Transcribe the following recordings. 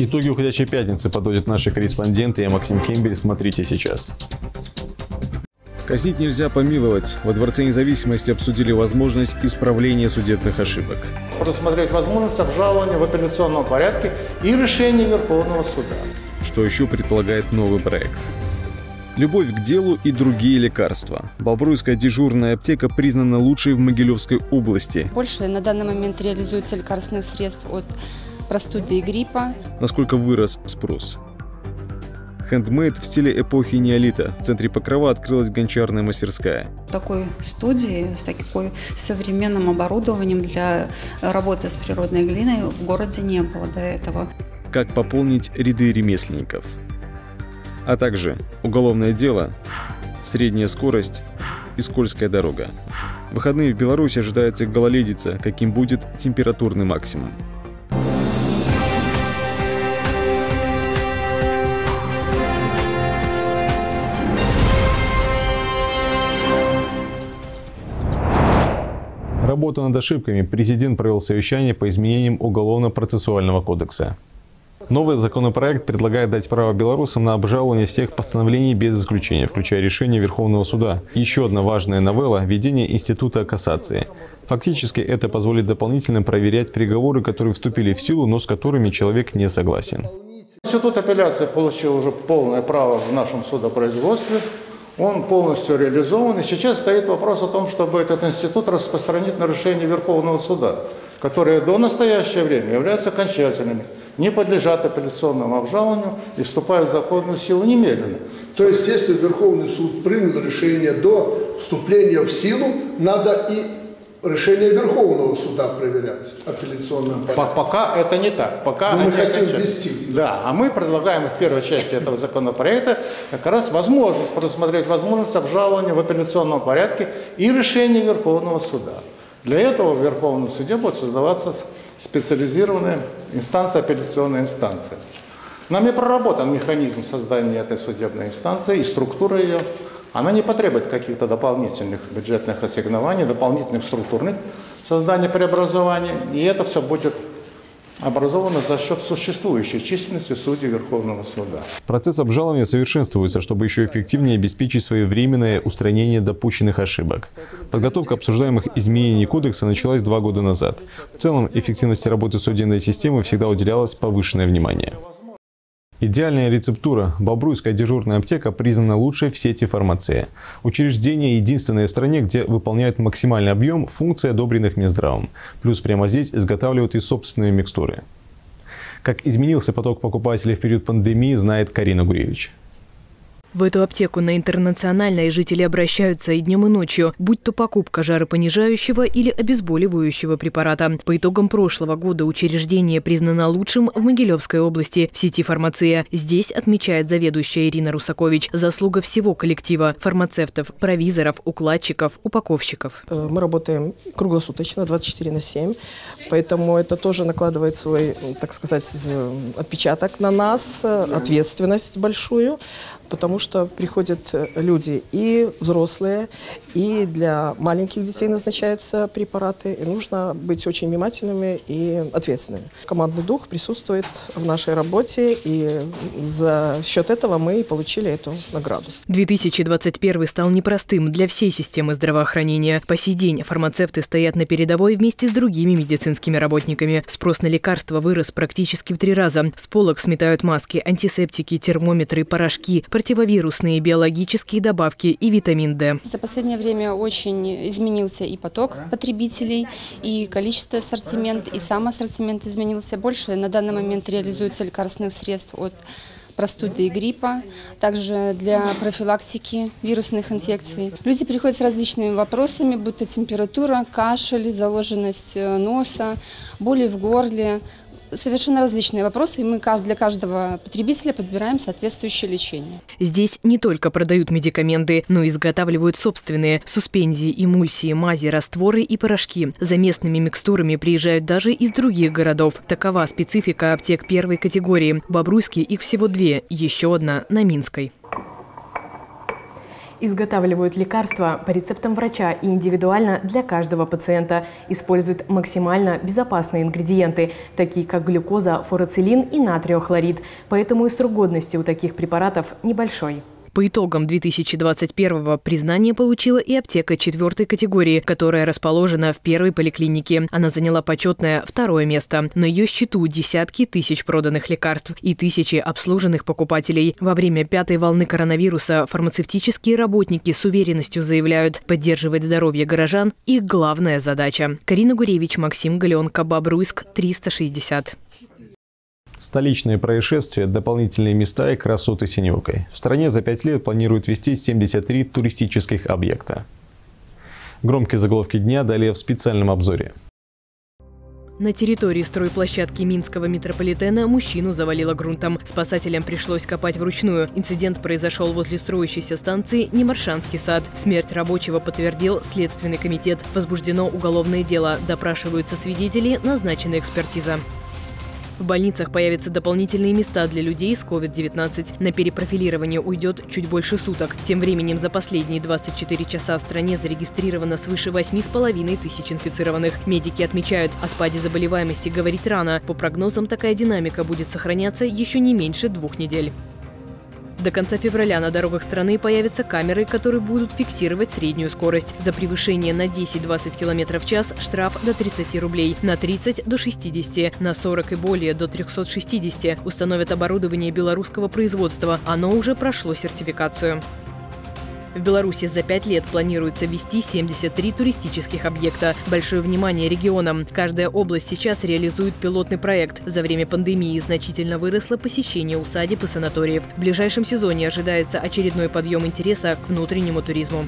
Итоги уходящей пятницы подводят наши корреспонденты. Я Максим Кембель. Смотрите сейчас. Казнить нельзя помиловать. Во Дворце независимости обсудили возможность исправления судебных ошибок. Предусмотреть возможность обжалования в апелляционном порядке и решения Верховного суда. Что еще предполагает новый проект? Любовь к делу и другие лекарства. Бобруйская дежурная аптека признана лучшей в Могилевской области. Больше на данный момент реализуется лекарственных средств от простуды и гриппа. Насколько вырос спрос? Хендмейд в стиле эпохи неолита. В центре Покрова открылась гончарная мастерская. В такой студии с такой современным оборудованием для работы с природной глиной в городе не было до этого. Как пополнить ряды ремесленников? А также уголовное дело, средняя скорость и скользкая дорога. В выходные в Беларуси ожидается гололедица, каким будет температурный максимум. Работу над ошибками президент провел совещание по изменениям Уголовно-процессуального кодекса. Новый законопроект предлагает дать право белорусам на обжалование всех постановлений без исключения, включая решение Верховного суда. Еще одна важная новелла – введение института кассации. Фактически это позволит дополнительно проверять приговоры, которые вступили в силу, но с которыми человек не согласен. Институт апелляции получил уже полное право в нашем судопроизводстве. Он полностью реализован. И сейчас стоит вопрос о том, чтобы этот институт распространить на решение Верховного суда, которые до настоящего времени являются окончательными, не подлежат апелляционному обжалованию и вступают в законную силу немедленно. То есть, если Верховный суд принял решение до вступления в силу, надо и решение Верховного суда проверять апелляционным порядке. Пока это не так. Пока Но мы хотим окончательно. ввести. Да, а мы предлагаем в первой части этого законопроекта как раз возможность, предусмотреть возможность обжалования в апелляционном порядке и решения Верховного суда. Для этого в Верховном суде будет создаваться специализированная инстанция, апелляционная инстанция. Нами проработан механизм создания этой судебной инстанции и структура ее. Она не потребует каких-то дополнительных бюджетных ассигнований, дополнительных структурных созданий преобразований. И это все будет образовано за счет существующей численности судей Верховного суда. Процесс обжалования совершенствуется, чтобы еще эффективнее обеспечить своевременное устранение допущенных ошибок. Подготовка обсуждаемых изменений кодекса началась два года назад. В целом, эффективности работы судебной системы всегда уделялось повышенное внимание. Идеальная рецептура. Бобруйская дежурная аптека признана лучшей в сети фармации. Учреждение единственное в стране, где выполняет максимальный объем функций, одобренных Минздравом. Плюс прямо здесь изготавливают и собственные микстуры. Как изменился поток покупателей в период пандемии, знает Карина Гуревич. В эту аптеку на Интернациональной жители обращаются и днем, и ночью, будь то покупка жаропонижающего или обезболивающего препарата. По итогам прошлого года учреждение признано лучшим в Могилевской области в сети «Фармация». Здесь, отмечает заведующая Ирина Русакович, заслуга всего коллектива – фармацевтов, провизоров, укладчиков, упаковщиков. Э, Мы работаем круглосуточно, 24 на 7, поэтому это тоже накладывает свой, так сказать, отпечаток на нас, э, ответственность большую потому что приходят люди и взрослые, и для маленьких детей назначаются препараты. И нужно быть очень внимательными и ответственными. Командный дух присутствует в нашей работе, и за счет этого мы и получили эту награду. 2021 стал непростым для всей системы здравоохранения. По сей день фармацевты стоят на передовой вместе с другими медицинскими работниками. Спрос на лекарства вырос практически в три раза. С полок сметают маски, антисептики, термометры, порошки, противовирусные, биологические добавки и витамин D. За последнее время очень изменился и поток потребителей, и количество ассортимент, и сам ассортимент изменился. Больше на данный момент реализуется лекарственных средств от простуды и гриппа, также для профилактики вирусных инфекций. Люди приходят с различными вопросами, будто температура, кашель, заложенность носа, боли в горле, совершенно различные вопросы, и мы для каждого потребителя подбираем соответствующее лечение. Здесь не только продают медикаменты, но и изготавливают собственные суспензии, эмульсии, мази, растворы и порошки. За местными микстурами приезжают даже из других городов. Такова специфика аптек первой категории. В Бобруйске их всего две, еще одна на Минской. Изготавливают лекарства по рецептам врача и индивидуально для каждого пациента. Используют максимально безопасные ингредиенты, такие как глюкоза, фурацилин и натриохлорид. Поэтому и срок годности у таких препаратов небольшой. По итогам 2021-го признание получила и аптека четвертой категории, которая расположена в первой поликлинике. Она заняла почетное второе место. На ее счету десятки тысяч проданных лекарств и тысячи обслуженных покупателей. Во время пятой волны коронавируса фармацевтические работники с уверенностью заявляют, поддерживать здоровье горожан – их главная задача. Карина Гуревич, Максим Галенко, Бобруйск, 360. Столичные происшествия, дополнительные места и красоты синевкой. В стране за пять лет планируют вести 73 туристических объекта. Громкие заголовки дня далее в специальном обзоре. На территории стройплощадки Минского метрополитена мужчину завалило грунтом. Спасателям пришлось копать вручную. Инцидент произошел возле строящейся станции Немаршанский сад. Смерть рабочего подтвердил Следственный комитет. Возбуждено уголовное дело. Допрашиваются свидетели, назначена экспертиза. В больницах появятся дополнительные места для людей с COVID-19. На перепрофилирование уйдет чуть больше суток. Тем временем за последние 24 часа в стране зарегистрировано свыше 8,5 тысяч инфицированных. Медики отмечают, о спаде заболеваемости говорить рано. По прогнозам, такая динамика будет сохраняться еще не меньше двух недель. До конца февраля на дорогах страны появятся камеры, которые будут фиксировать среднюю скорость. За превышение на 10-20 км в час штраф до 30 рублей, на 30 до 60, на 40 и более до 360. Установят оборудование белорусского производства. Оно уже прошло сертификацию. В Беларуси за пять лет планируется ввести 73 туристических объекта. Большое внимание регионам. Каждая область сейчас реализует пилотный проект. За время пандемии значительно выросло посещение усадеб и санаториев. В ближайшем сезоне ожидается очередной подъем интереса к внутреннему туризму.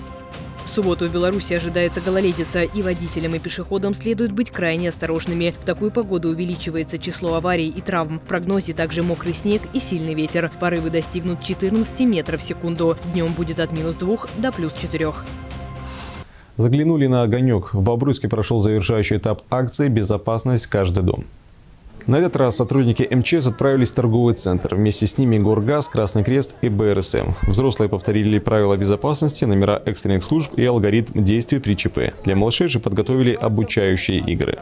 В субботу в Беларуси ожидается гололедица, и водителям и пешеходам следует быть крайне осторожными. В такую погоду увеличивается число аварий и травм. В прогнозе также мокрый снег и сильный ветер. Порывы достигнут 14 метров в секунду. Днем будет от минус 2 до плюс 4. Заглянули на огонек. В Бобруйске прошел завершающий этап акции «Безопасность. Каждый дом». На этот раз сотрудники МЧС отправились в торговый центр. Вместе с ними Горгаз, Красный Крест и БРСМ. Взрослые повторили правила безопасности, номера экстренных служб и алгоритм действий при ЧП. Для малышей же подготовили обучающие игры.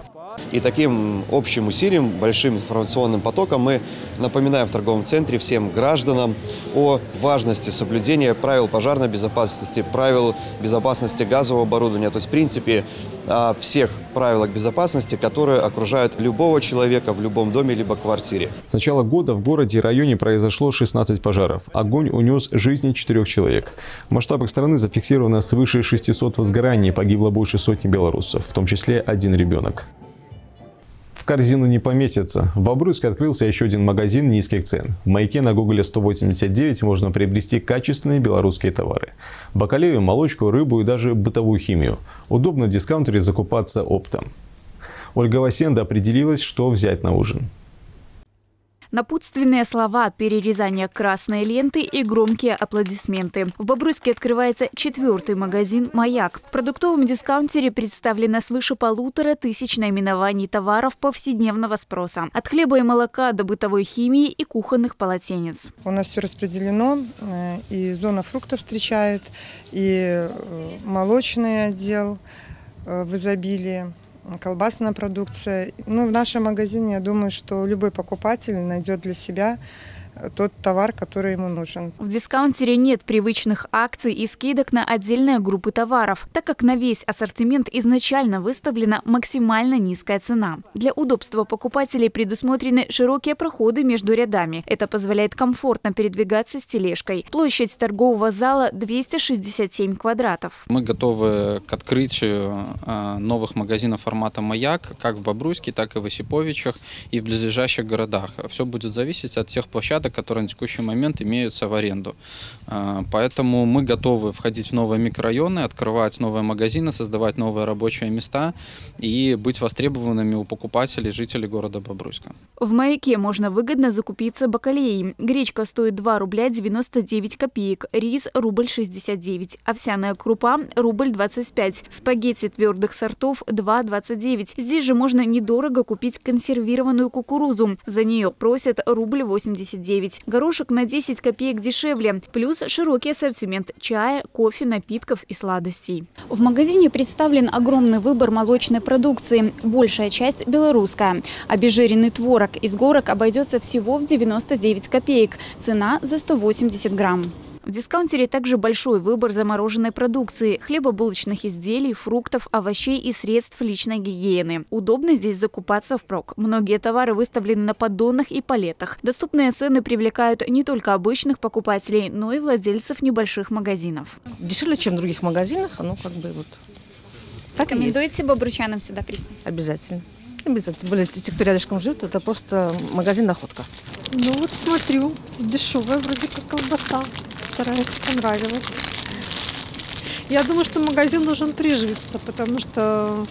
И таким общим усилием, большим информационным потоком мы напоминаем в торговом центре всем гражданам о важности соблюдения правил пожарной безопасности, правил безопасности газового оборудования, то есть в принципе о всех правилах безопасности, которые окружают любого человека в любом доме либо квартире. С начала года в городе и районе произошло 16 пожаров. Огонь унес жизни четырех человек. В масштабах страны зафиксировано свыше 600 возгораний, погибло больше сотни белорусов, в том числе один ребенок корзину не поместится. В Бобруйске открылся еще один магазин низких цен. В маяке на Гугле 189 можно приобрести качественные белорусские товары. Бакалею, молочку, рыбу и даже бытовую химию. Удобно в дискаунтере закупаться оптом. Ольга Васенда определилась, что взять на ужин. Напутственные слова, перерезание красной ленты и громкие аплодисменты. В Бобруйске открывается четвертый магазин «Маяк». В продуктовом дискаунтере представлено свыше полутора тысяч наименований товаров повседневного спроса. От хлеба и молока до бытовой химии и кухонных полотенец. У нас все распределено, э, и зона фруктов встречает, и э, молочный отдел э, в изобилии колбасная продукция. Ну, в нашем магазине, я думаю, что любой покупатель найдет для себя тот товар, который ему нужен. В дискаунтере нет привычных акций и скидок на отдельные группы товаров, так как на весь ассортимент изначально выставлена максимально низкая цена. Для удобства покупателей предусмотрены широкие проходы между рядами. Это позволяет комфортно передвигаться с тележкой. Площадь торгового зала 267 квадратов. Мы готовы к открытию а, новых магазинов формата «Маяк» как в Бобруйске, так и в Осиповичах и в близлежащих городах. Все будет зависеть от тех площадок, участок, которые на текущий момент имеются в аренду. А, поэтому мы готовы входить в новые микрорайоны, открывать новые магазины, создавать новые рабочие места и быть востребованными у покупателей, жителей города Бобруйска. В «Маяке» можно выгодно закупиться бакалеей. Гречка стоит 2 рубля 99 копеек, рис – рубль 69, овсяная крупа – рубль 25, спагетти твердых сортов – 2,29. Здесь же можно недорого купить консервированную кукурузу. За нее просят рубль 89 99, горошек на 10 копеек дешевле, плюс широкий ассортимент чая, кофе, напитков и сладостей. В магазине представлен огромный выбор молочной продукции, большая часть белорусская. Обезжиренный творог из горок обойдется всего в 99 копеек, цена за 180 грамм. В дискаунтере также большой выбор замороженной продукции, хлебобулочных изделий, фруктов, овощей и средств личной гигиены. Удобно здесь закупаться впрок. Многие товары выставлены на поддонах и палетах. Доступные цены привлекают не только обычных покупателей, но и владельцев небольших магазинов. Дешевле, чем в других магазинах, оно как бы вот так Рекомендуете бобручанам сюда прийти? Обязательно. Обязательно. Более те, кто рядышком живет, это просто магазин находка. Ну вот смотрю, дешевая вроде как колбаса стараюсь понравилось. Я думаю, что магазин должен прижиться, потому что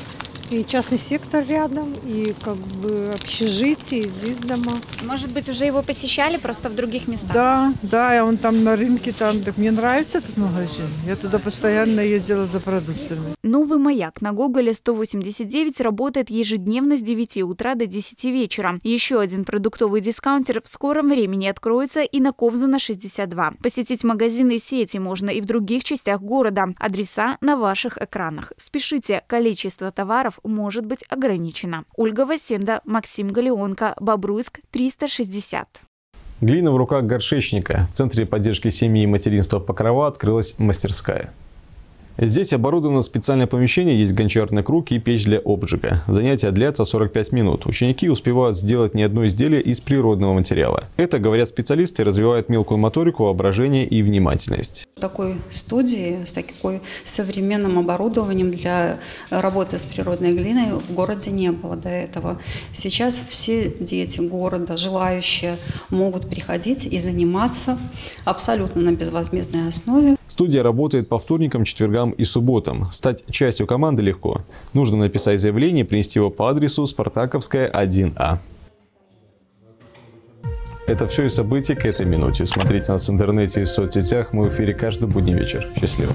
и частный сектор рядом, и как бы общежитие, и здесь дома. Может быть, уже его посещали просто в других местах? Да, да, я он там на рынке, там, так мне нравится этот магазин. Я туда постоянно ездила за продуктами. Новый маяк на Гоголе 189 работает ежедневно с 9 утра до 10 вечера. Еще один продуктовый дискаунтер в скором времени откроется и на Ковзана 62. Посетить магазины и сети можно и в других частях города. Адреса на ваших экранах. Спешите, количество товаров может быть ограничено. Ольга Васенда, Максим Галеонко, Бобруйск, 360. Глина в руках горшечника. В Центре поддержки семьи и материнства Покрова открылась мастерская. Здесь оборудовано специальное помещение, есть гончарный круг и печь для обжига. Занятия длятся 45 минут. Ученики успевают сделать не одно изделие из природного материала. Это, говорят специалисты, развивает мелкую моторику, воображение и внимательность. В такой студии с такой современным оборудованием для работы с природной глиной в городе не было до этого. Сейчас все дети города, желающие, могут приходить и заниматься абсолютно на безвозмездной основе. Студия работает по вторникам, четвергам и субботам. Стать частью команды легко. Нужно написать заявление принести его по адресу Спартаковская 1А. Это все и события к этой минуте. Смотрите нас в интернете и в соцсетях. Мы в эфире каждый будний вечер. Счастливо.